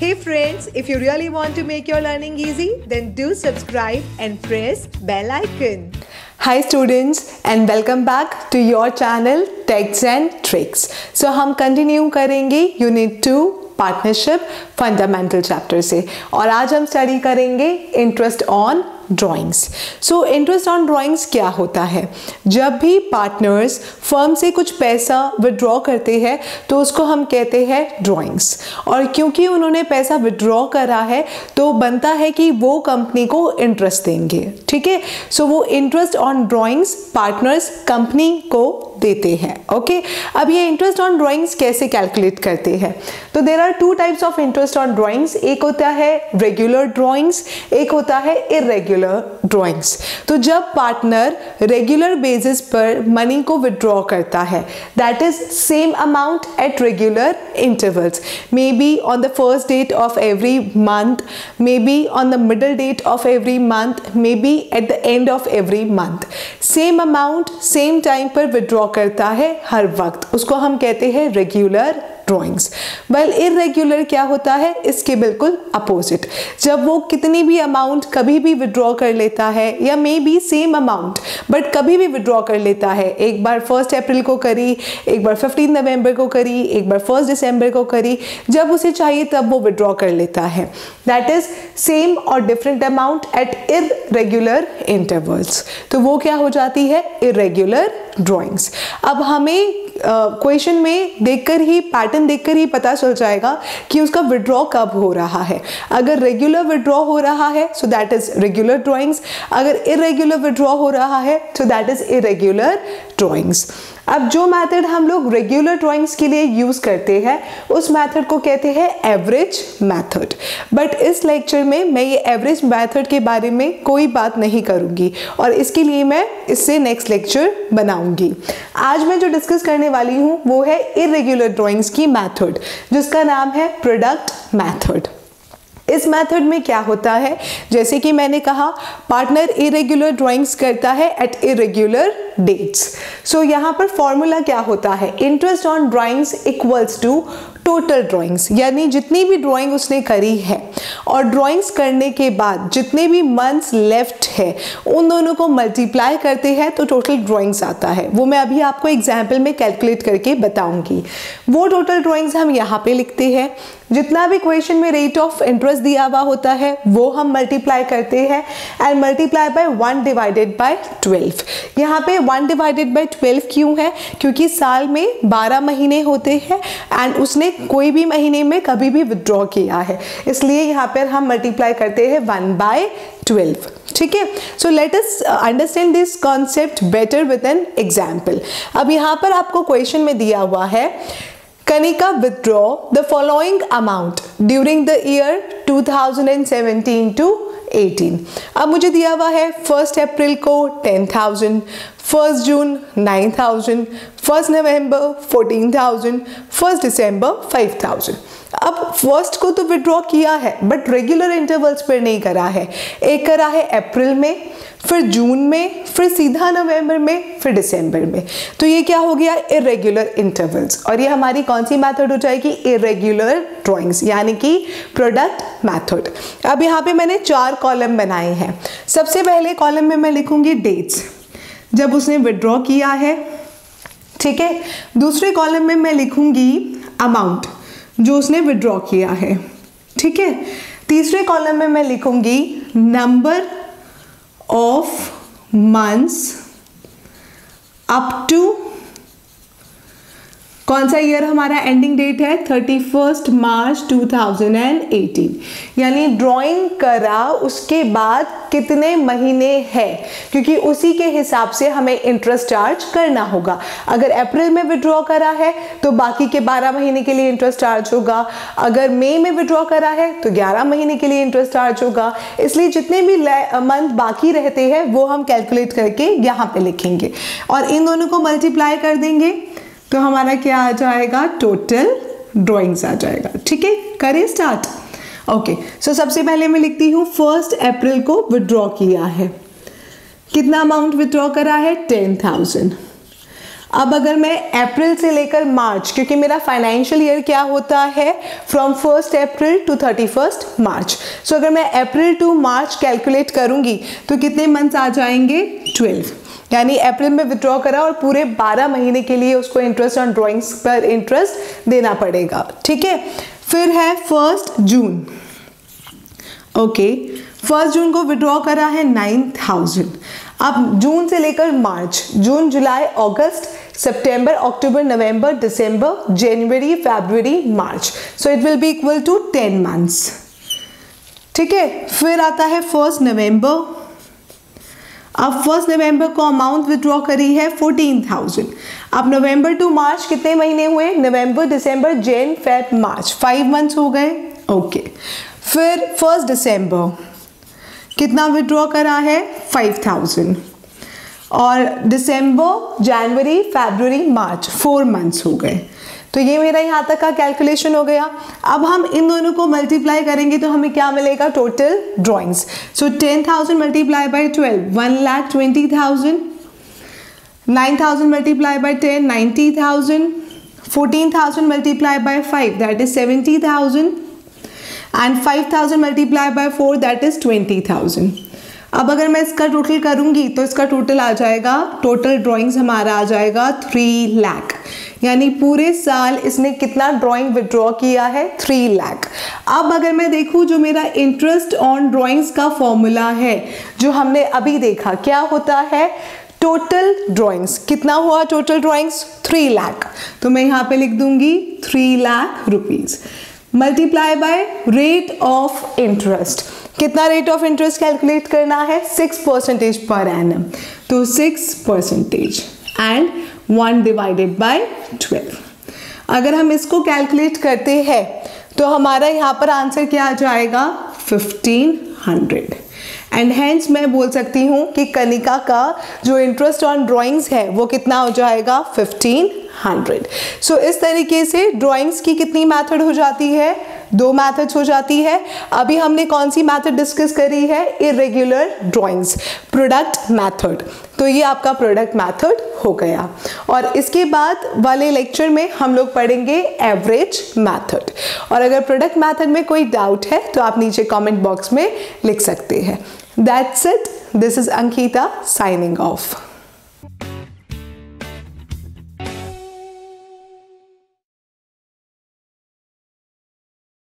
Hey friends, if you really want to make your learning easy, then do subscribe and press bell icon. Hi students and welcome back to your channel Techs and Tricks. So हम continue करेंगे Unit 2 partnership fundamental chapter से और आज हम study करेंगे interest on drawings so interest on drawings क्या होता है? जब भी पार्टनर्स फर्म से कुछ पैसा विड्रॉ करते हैं तो उसको हम कहते हैं ड्राइंग्स और क्योंकि उन्होंने पैसा विड्रॉ करा है तो बनता है कि वो कंपनी को इंटरेस्ट देंगे, ठीक है? सो वो interest on drawings partners company को देते हैं ओके अब ये इंटरेस्ट ऑन ड्राइंग्स कैसे कैलकुलेट करते हैं? तो there are two types of interest on drawings एक होता है रेगुलर ड्राइंग्स एक होता है इरेग्युलर ड्राइंग्स तो जब पार्टनर रेगुलर बेसिस पर मनी को विड्रॉ करता है that is same amount at regular intervals may be on the first date of every month may be on the middle date of every month may be at the end of every month same amount same time पर withdraw करता है हर वक्त. उसको हम कहते हैं regular drawings well irregular क्या होता है? इसके बिल्कुल अपोजिट जब वो कितनी भी अमाउंट कभी भी विड्रॉ कर लेता है या may be same amount but कभी भी विड्रॉ कर लेता है एक बार फ़र्स्ट अप्रैल को करी एक बार फिफ्टीन नवंबर को करी एक बार फ़र्स्ट दिसंबर को करी जब उसे चाहिए तब वो विड्रॉ कर लेता है. दैट इज़ सेम और different amount at irregular intervals तो वो क्या हो जाती है? इरेग्युलर ड्राइंग्स अब हमें क्वेश्चन uh, में देखकर ही पैटर्न देखकर ही पता चल जाएगा कि उसका विड्रॉ कब हो रहा है। अगर रेगुलर विड्रॉ हो रहा है so that is regular drawings अगर इरेग्युलर विड्रॉ हो रहा है so that is irregular drawings अब जो मेथड हम लोग रेगुलर ड्राइंग्स के लिए यूज़ करते हैं, उस मेथड को कहते हैं एवरेज मेथड बट इस लेक्चर में मैं ये एवरेज मेथड के बारे में कोई बात नहीं करूँगी और इसके लिए मैं इससे नेक्स्ट लेक्चर बनाऊँगी. आज मैं जो डिस्कस करने वाली हूँ, वो है इरेग्युलर ड्राइंग्स की मेथड जिसका नाम है प्रोडक्ट मेथड इस मेथड में क्या होता है? जैसे कि मैंने कहा, पार्टनर इरेग्युलर ड्राइंग्स करता है एट इरेग्युलर डेट्स। सो, यहाँ पर फॉर्मूला क्या होता है? Interest on drawings equals to total drawings, यानी जितनी भी ड्राइंग उसने करी है और ड्राइंग्स करने के बाद जितने भी मंथ्स लेफ़्ट है, उन दोनों को मल्टीप्लाई करते हैं तो टोटल ड्राइंग्स आता है। वो मैं अभी आपको एग्ज़ाम्पल में कैलकुलेट करके बताऊँगी। वो टोटल ड्राइंग्स हम यहाँ पे लिखते हैं। जितना भी क्वेश्चन में रेट ऑफ़ इंटरेस्ट दिया हुआ होता है, वो हम मल्टीप्लाई करते हैं and multiply by one divided by twelve यहाँ पे वन डिवाइडेड बाय ट्वेल्व क्यों है? क्योंकि साल में बारह महीने होते हैं एंड उसने कोई भी महीने में कभी भी विदड्रॉ किया है। इसलिए यहाँ पर हम मल्टीप्लाई करते हैं वन बाय ट्वेल्व ठीक है? So let us understand this concept better with an example अब यहाँ पर आपको क्वेश्चन में दिया हुआ है Kanika withdraw the following amount during the year 2017 to 18 अब मुझे दिया हुआ है फ़र्स्ट अप्रैल को 10,000 first June 9,000 first November 14,000 first December 5,000 अब फ़र्स्ट को तो विड्रॉ किया है बट रेगुलर इंटरवल्स पर नहीं करा है। एक करा है अप्रैल में फिर जून में फिर सीधा नवंबर में फिर दिसंबर में। तो ये क्या हो गया? इरेगुलर इंटरवल्स और ये हमारी कौन सी मेथड हो जाएगी? इरेगुलर ड्राइंग्स यानी कि प्रोडक्ट मेथड अब यहाँ पे मैंने चार कॉलम बनाए हैं। सबसे पहले कॉलम में मैं लिखूँगी डेट्स जब उसने विड्रॉ किया है, ठीक है? दूसरे कॉलम में मैं लिखूँगी अमाउंट जो उसने विड्रॉ किया है, ठीक है? तीसरे कॉलम में मैं लिखूँगी number of months up to कौन सा ईयर हमारा एंडिंग डेट है? Thirty first March two thousand and eighteen यानी ड्राइंग करा, उसके बाद कितने महीने है? क्योंकि उसी के हिसाब से हमें इंटरेस्ट चार्ज करना होगा। अगर अप्रैल में विड्रॉ करा है तो बाकी के 12 महीने के लिए इंटरेस्ट चार्ज होगा। अगर मई में विड्रॉ करा है तो 11 महीने के लिए इंटरेस्ट चार्ज होगा। इसलिए जितने भी मंथ बाकी रहते हैं, वो हम कैलकुलेट करके यहाँ पे लिखेंगे। और इन दोनों को मल्टीप्लाई कर देंगे। तो हमारा क्या आ जाएगा? टोटल ड्राइंग्स आ जाएगा। ठीक है? करें स्टार्ट ओके सो सबसे पहले मैं लिखती हूँ फ़र्स्ट अप्रैल को विड्रॉ किया है। कितना अमाउंट विड्रॉ करा है? टेन थाउज़ेंड अब अगर मैं अप्रैल से लेकर मार्च क्योंकि मेरा फाइनेंशियल ईयर क्या होता है? From first April to thirty first March so अगर मैं अप्रैल टू मार्च कैलकुलेट करूँगी तो कितने मंथ्स आ जाएँगे? ट्वेल्व यानी अप्रैल में विड्रॉ करा और पूरे 12 महीने के लिए उसको इंटरेस्ट ऑन ड्राइंग्स पर इंटरेस्ट देना पड़ेगा। ठीक है? फिर है first June okay first June को विड्रॉ करा है नाइन थाउज़ेंड अब जून से लेकर मार्च जून जुलाई अगस्त सितंबर अक्टूबर नवंबर दिसंबर जनवरी फरवरी March so it will be equal to ten months ठीक है? फिर आता है फ़र्स्ट नवंबर अब फ़र्स्ट नवंबर को अमाउंट विड्रॉ करी है फोर्टीन थाउज़ेंड अब नवंबर टू मार्च कितने महीने हुए? नवंबर, दिसंबर, Jan, Feb, March. Five months हो गए। ओके फिर फ़र्स्ट दिसंबर। कितना विड्रॉ करा है? फाइव थाउज़ेंड और दिसंबर, जनवरी, फरवरी, मार्च। फोर मंथ्स हो गए। तो ये मेरा यहाँ तक का कैलकुलेशन हो गया। अब हम इन दोनों को मल्टीप्लाई करेंगे तो हमें क्या मिलेगा? Total drawings so ten thousand multiply by twelve one lakh twenty thousand nine thousand multiply by ten ninety thousand fourteen thousand multiply by five that is seventy thousand and five thousand multiply by four that is twenty thousand अब अगर मैं इसका total करूँगी तो इसका total आ जाएगा total drawings हमारा आ जाएगा थ्री लैख यानी पूरे साल इसने कितना ड्राइंग विड्रॉ किया है? थ्री लैख अब अगर मैं देखूँ जो मेरा इंटरेस्ट ऑन ड्राइंग्स का फॉर्मूला है, जो हमने अभी देखा, क्या होता है? टोटल ड्राइंग्स कितना हुआ टोटल ड्राइंग्स थ्री लाख तो मैं यहाँ पे लिख दूँगी three lakh rupees multiply by rate of interest कितना रेट ऑफ़ इंटरेस्ट कैलकुलेट करना है? सिक्स परसेंटेज पर एनम तो six percentage and one divided by twelve अगर हम इसको कैलकुलेट करते हैं तो हमारा यहाँ पर आंसर क्या आ जाएगा? फिफ्टीन हंड्रेड एंड हेंस मैं बोल सकती हूँ कि कनिका का जो इंटरेस्ट ऑन ड्राइंग्स है, वो कितना हो जाएगा? Fifteen hundred. सो इस तरीके से ड्राइंग्स की कितनी मैथड हो जाती है? दो मैथड्स हो जाती है। अभी हमने कौन सी मैथड डिस्कस करी है? इरेग्युलर ड्राइंग्स प्रोडक्ट मैथड तो ये आपका प्रोडक्ट मैथड हो गया। और इसके बाद वाले लेक्चर में हम लोग पढ़ेंगे एवरेज मैथड और अगर प्रोडक्ट मैथड में कोई डाउट है तो आप नीचे कमेंट बॉक्स में लिख सकते हैं। That's it this is Ankita signing off